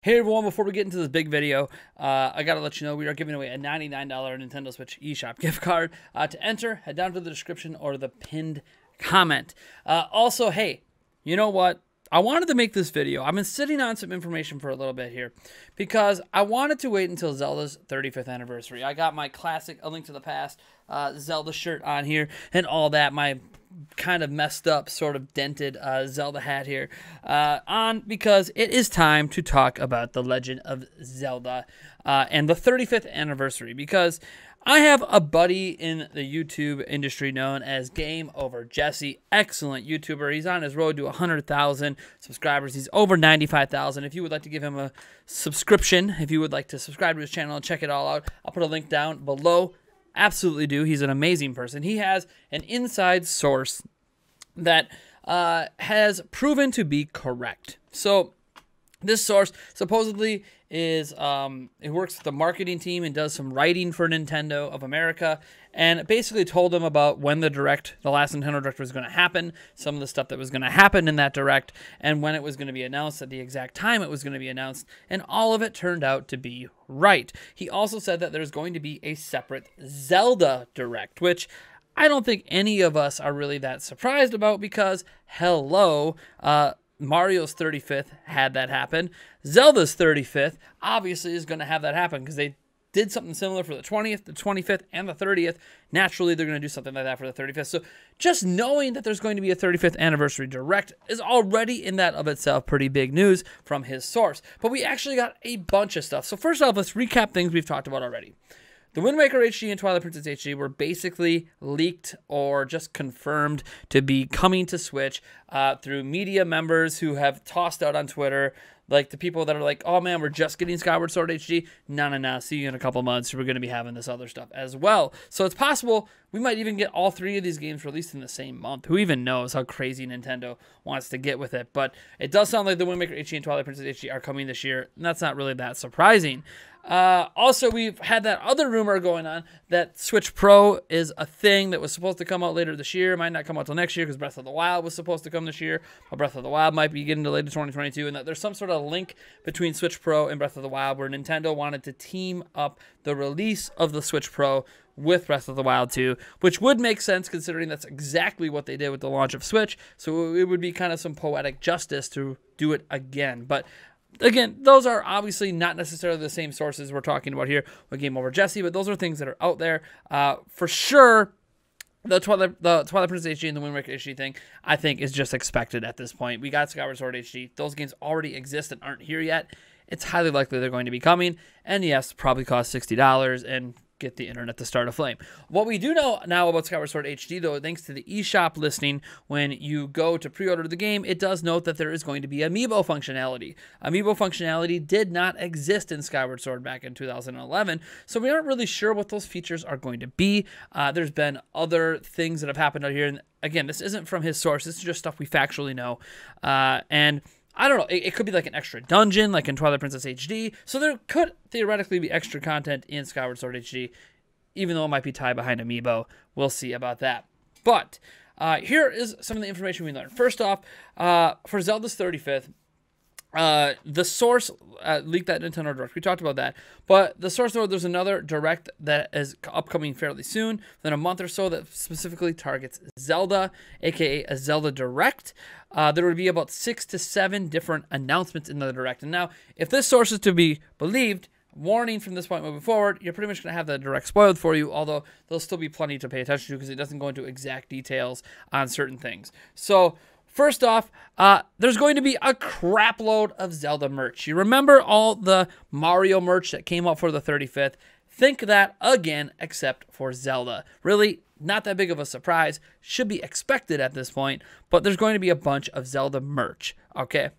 Hey everyone, before we get into this big video, uh, I gotta let you know we are giving away a $99 Nintendo Switch eShop gift card. Uh, to enter, head down to the description or the pinned comment. Uh, also, hey, you know what? I wanted to make this video. I've been sitting on some information for a little bit here because I wanted to wait until Zelda's 35th anniversary. I got my classic A Link to the Past uh, Zelda shirt on here and all that. My kind of messed up, sort of dented uh, Zelda hat here uh, on because it is time to talk about The Legend of Zelda uh, and the 35th anniversary because I have a buddy in the YouTube industry known as Game Over Jesse. Excellent YouTuber. He's on his road to 100,000 subscribers. He's over 95,000. If you would like to give him a subscription, if you would like to subscribe to his channel and check it all out, I'll put a link down below. Absolutely do. He's an amazing person. He has an inside source that uh, has proven to be correct. So, this source supposedly is um, it works with the marketing team and does some writing for Nintendo of America, and basically told them about when the direct, the last Nintendo Direct was going to happen, some of the stuff that was going to happen in that direct, and when it was going to be announced, at the exact time it was going to be announced, and all of it turned out to be right. He also said that there's going to be a separate Zelda Direct, which I don't think any of us are really that surprised about because, hello, uh, Mario's 35th had that happen. Zelda's 35th obviously is going to have that happen because they did something similar for the 20th, the 25th, and the 30th. Naturally, they're going to do something like that for the 35th. So just knowing that there's going to be a 35th anniversary direct is already in that of itself pretty big news from his source. But we actually got a bunch of stuff. So first off, let's recap things we've talked about already. The Wind Waker HD and Twilight Princess HD were basically leaked or just confirmed to be coming to Switch uh, through media members who have tossed out on Twitter. Like the people that are like, oh man, we're just getting Skyward Sword HD. No, no, no. See you in a couple months. We're going to be having this other stuff as well. So it's possible we might even get all three of these games released in the same month. Who even knows how crazy Nintendo wants to get with it? But it does sound like the Wind Waker HD and Twilight Princess HD are coming this year. And that's not really that surprising. Uh, also, we've had that other rumor going on that Switch Pro is a thing that was supposed to come out later this year. It might not come out till next year because Breath of the Wild was supposed to come this year. But Breath of the Wild might be getting delayed to 2022. And that there's some sort of link between Switch Pro and Breath of the Wild where Nintendo wanted to team up the release of the Switch Pro with Breath of the Wild 2, which would make sense considering that's exactly what they did with the launch of Switch. So it would be kind of some poetic justice to do it again. But again, those are obviously not necessarily the same sources we're talking about here with Game Over Jesse, but those are things that are out there. Uh, for sure, the Twilight, the Twilight Princess HD and the Wind Waker HD thing, I think, is just expected at this point. We got Skyward Sword HD. Those games already exist and aren't here yet. It's highly likely they're going to be coming. And yes, probably cost $60. And get the internet to start a flame. What we do know now about Skyward Sword HD, though, thanks to the eShop listing, when you go to pre-order the game, it does note that there is going to be amiibo functionality. Amiibo functionality did not exist in Skyward Sword back in 2011, so we aren't really sure what those features are going to be. Uh, there's been other things that have happened out here, and again, this isn't from his source. This is just stuff we factually know, uh, and I don't know. It, it, could be like an extra dungeon, like in Twilight Princess HD. So there could theoretically be extra content in Skyward Sword HD, even though it might be tied behind Amiibo. We'll see about that. But uh, here is some of the information we learned. First off, uh, for Zelda's 35th, uh, the source uh, leaked that Nintendo Direct. We talked about that. But the source, though, there's another Direct that is upcoming fairly soon, within a month or so, that specifically targets Zelda, aka a Zelda Direct. Uh, there would be about six to seven different announcements in the Direct. And now, if this source is to be believed, warning from this point moving forward, you're pretty much going to have the direct spoiled for you, although there'll still be plenty to pay attention to because it doesn't go into exact details on certain things. So, First off, uh, there's going to be a crapload of Zelda merch. You remember all the Mario merch that came out for the 35th? Think that again, except for Zelda. Really, not that big of a surprise. Should be expected at this point, but there's going to be a bunch of Zelda merch. Okay,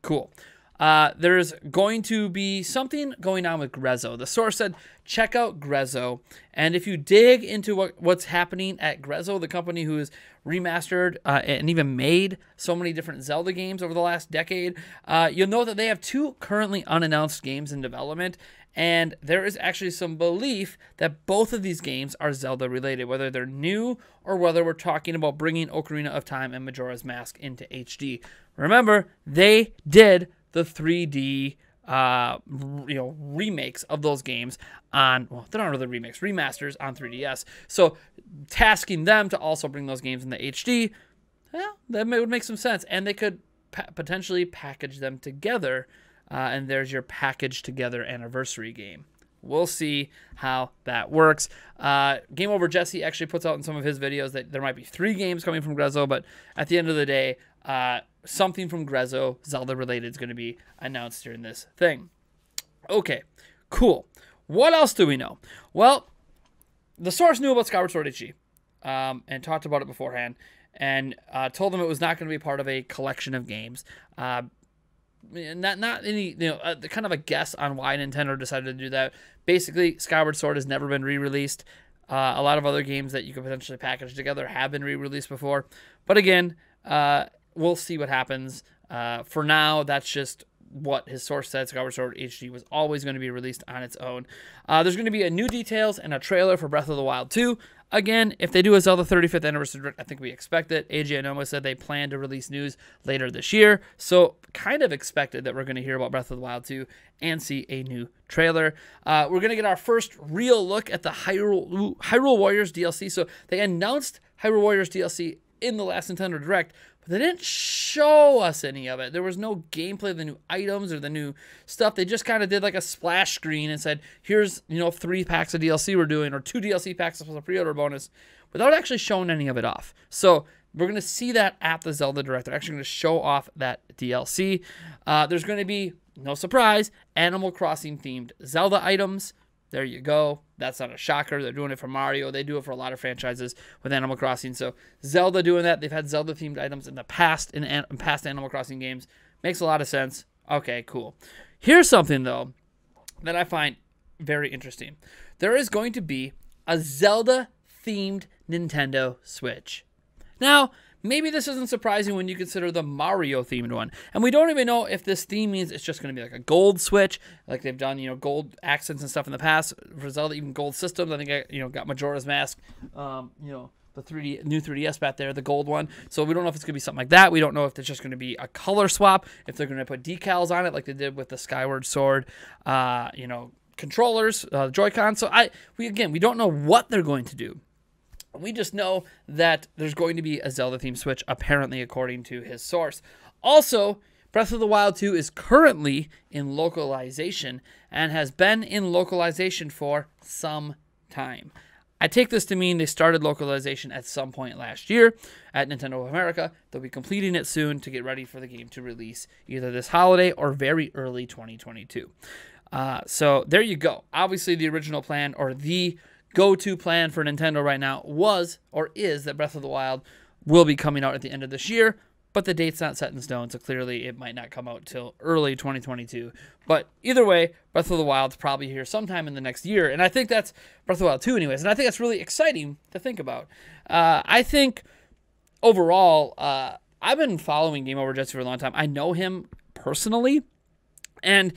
cool. Uh, there's going to be something going on with Grezzo. The source said, check out Grezzo. And if you dig into what, what's happening at Grezzo, the company who has remastered uh, and even made so many different Zelda games over the last decade, uh, you'll know that they have two currently unannounced games in development. And there is actually some belief that both of these games are Zelda related, whether they're new or whether we're talking about bringing Ocarina of Time and Majora's Mask into HD. Remember, they did the 3D uh, you know remakes of those games on well they're not really remakes remasters on 3ds so tasking them to also bring those games in the hd well that would make some sense and they could pa- potentially package them together uh, and there's your package together anniversary game. We'll see how that works. Uh, game over jesse actually puts out in some of his videos that there might be three games coming from grezzo but at the end of the day uh, something from Grezzo, Zelda related, is going to be announced during this thing. Okay, cool. What else do we know? Well, the source knew about Skyward Sword HD um, and talked about it beforehand and uh, told them it was not going to be part of a collection of games. Uh, not not any you know uh, kind of a guess on why Nintendo decided to do that. Basically, Skyward Sword has never been re-released. Uh, a lot of other games that you could potentially package together have been re-released before, but again, uh, we'll see what happens. Uh, for now, that's just what his source said. Skyward Sword HD was always going to be released on its own. Uh, there's going to be a new details and a trailer for Breath of the Wild 2. Again, if they do a Zelda 35th anniversary direct, I think we expect it. Eiji Aonuma said they plan to release news later this year, so kind of expected that we're going to hear about Breath of the Wild 2 and see a new trailer. Uh, we're going to get our first real look at the Hyrule, Hyrule Warriors DLC. So they announced Hyrule Warriors DLC in the last Nintendo Direct, but they didn't show us any of it. There was no gameplay of the new items or the new stuff. They just kind of did like a splash screen and said, here's, you know, three packs of DLC we're doing or two DLC packs plus a pre-order bonus without actually showing any of it off. So we're going to see that at the Zelda Direct. They're actually going to show off that DLC. Uh, there's going to be, no surprise, Animal Crossing themed Zelda items. There you go. That's not a shocker. They're doing it for Mario. They do it for a lot of franchises with Animal Crossing. So Zelda doing that. They've had Zelda themed items in the past in, in past Animal Crossing games. Makes a lot of sense. Okay, cool. Here's something though that I find very interesting. There is going to be a Zelda themed Nintendo Switch. Now, Maybe this isn't surprising when you consider the Mario themed one. And we don't even know if this theme means it's just going to be like a gold switch, like they've done, you know, gold accents and stuff in the past. For even gold systems. I think I, you know, got Majora's Mask, um, you know, the 3D new 3DS back there, the gold one. So we don't know if it's going to be something like that. We don't know if it's just going to be a color swap, if they're going to put decals on it like they did with the Skyward Sword, uh, you know, controllers, uh, Joy-Con. So I we again, we don't know what they're going to do. We just know that there's going to be a Zelda theme Switch, apparently, according to his source. Also, Breath of the Wild 2 is currently in localization and has been in localization for some time. I take this to mean they started localization at some point last year at Nintendo of America. They'll be completing it soon to get ready for the game to release either this holiday or very early 2022. Uh, so there you go. Obviously, the original plan or the go to plan for Nintendo right now was or is that Breath of the Wild will be coming out at the end of this year, but the date's not set in stone, so clearly it might not come out till early 2022. But either way, Breath of the Wild's probably here sometime in the next year, and I think that's Breath of the Wild 2, anyways, and I think that's really exciting to think about. Uh, I think overall, uh, I've been following Game Over Jesse for a long time. I know him personally, and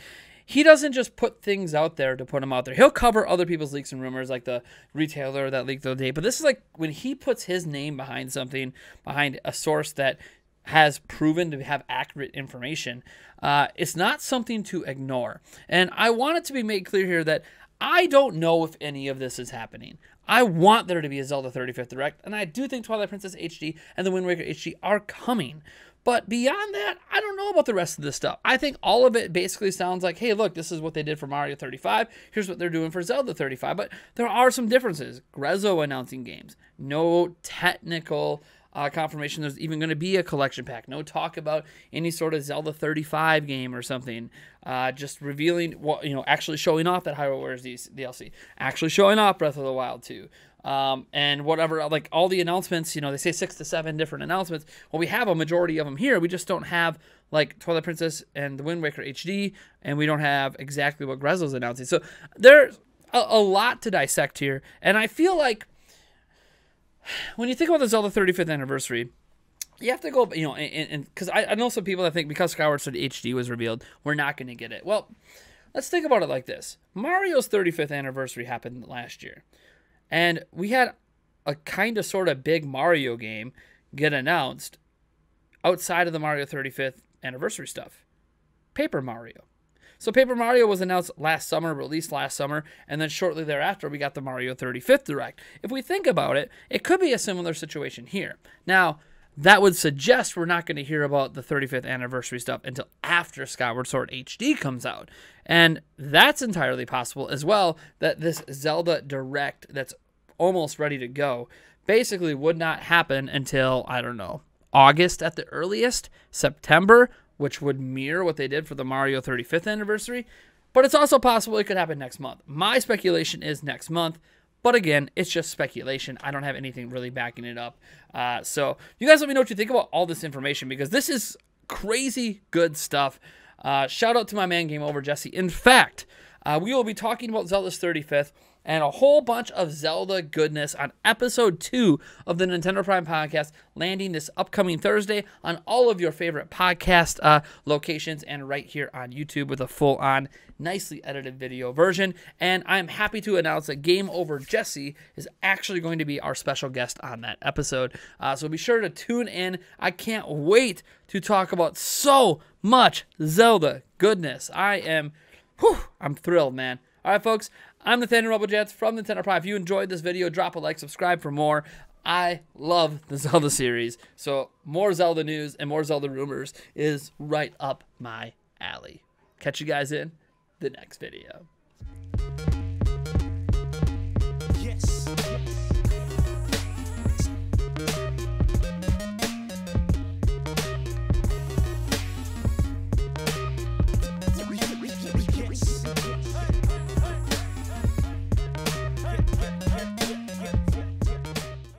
he doesn't just put things out there to put them out there. He'll cover other people's leaks and rumors, like the retailer that leaked the other day. But this is like when he puts his name behind something, behind a source that has proven to have accurate information. Uh, it's not something to ignore. And I want it to be made clear here that I don't know if any of this is happening. I want there to be a Zelda 35th Direct, and I do think Twilight Princess HD and the Wind Waker HD are coming. But beyond that, I don't know about the rest of this stuff. I think all of it basically sounds like, hey, look, this is what they did for Mario 35. Here's what they're doing for Zelda 35. But there are some differences. Grezzo announcing games, no technical uh, confirmation there's even going to be a collection pack. No talk about any sort of Zelda 35 game or something. Uh, just revealing what you know, actually showing off that Hyrule Warriors DLC, actually showing off Breath of the Wild 2 um, and whatever, like all the announcements, you know, they say six to seven different announcements. Well, we have a majority of them here. We just don't have like Twilight Princess and the Wind Waker HD, and we don't have exactly what Grezzo's announcing. So there's a, a lot to dissect here, and I feel like when you think about the Zelda 35th anniversary, you have to go, you know, and because I, I know some people that think because Skyward Sword HD was revealed, we're not going to get it. Well, let's think about it like this Mario's 35th anniversary happened last year. And we had a kind of sort of big Mario game get announced outside of the Mario 35th anniversary stuff Paper Mario. So Paper Mario was announced last summer, released last summer, and then shortly thereafter we got the Mario 35th Direct. If we think about it, it could be a similar situation here. Now, that would suggest we're not going to hear about the 35th anniversary stuff until after Skyward Sword HD comes out. And that's entirely possible as well that this Zelda Direct that's almost ready to go basically would not happen until, I don't know, August at the earliest, September, which would mirror what they did for the Mario 35th anniversary. But it's also possible it could happen next month. My speculation is next month. But again, it's just speculation. I don't have anything really backing it up. Uh, so you guys let me know what you think about all this information because this is crazy good stuff. Uh, shout out to my man Game Over Jesse. In fact, uh, we will be talking about Zelda's 35th and a whole bunch of Zelda goodness on episode two of the Nintendo Prime podcast, landing this upcoming Thursday on all of your favorite podcast uh, locations and right here on YouTube with a full on, nicely edited video version. And I'm happy to announce that Game Over Jesse is actually going to be our special guest on that episode. Uh, so be sure to tune in. I can't wait to talk about so much Zelda goodness. I am, whew, I'm thrilled, man. All right, folks. I'm Nathaniel Jets from Nintendo Prime. If you enjoyed this video, drop a like, subscribe for more. I love the Zelda series, so more Zelda news and more Zelda rumors is right up my alley. Catch you guys in the next video.